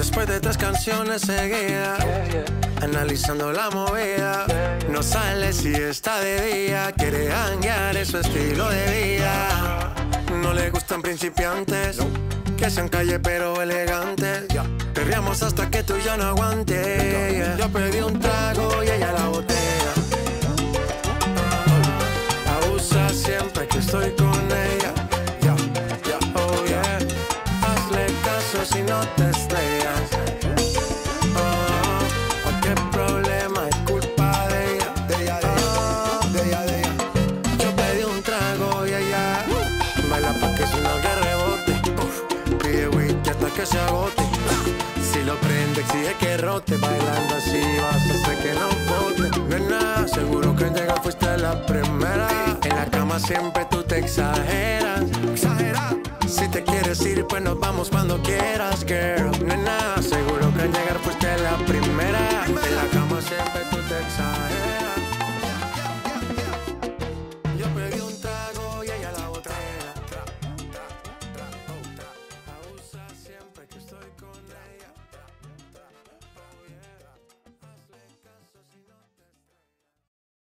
Después de tres canciones seguidas, analizando la movida. No sale si está de día, quiere hanguear, es su estilo de vida. No le gustan principiantes, que sean calle pero elegantes. Perreamos hasta que tú ya no aguantes. Yo pedí un trago y ella la botella. La usa siempre que estoy con si no te estrellas. Oh, cualquier problema es culpa de ella. De ella, de ella, de ella, de ella. Yo pedí un trago y ella baila pa' que si no que rebote. Uf, pide whisky hasta que se agote. Si lo prende, exige que rote. Bailando así vas a hacer que no bote. Nena, seguro que en llegar fuiste la primera. En la cama siempre tú te exageras. Exageras. Si te quieres ir, pues nos vamos cuando quieras, girl.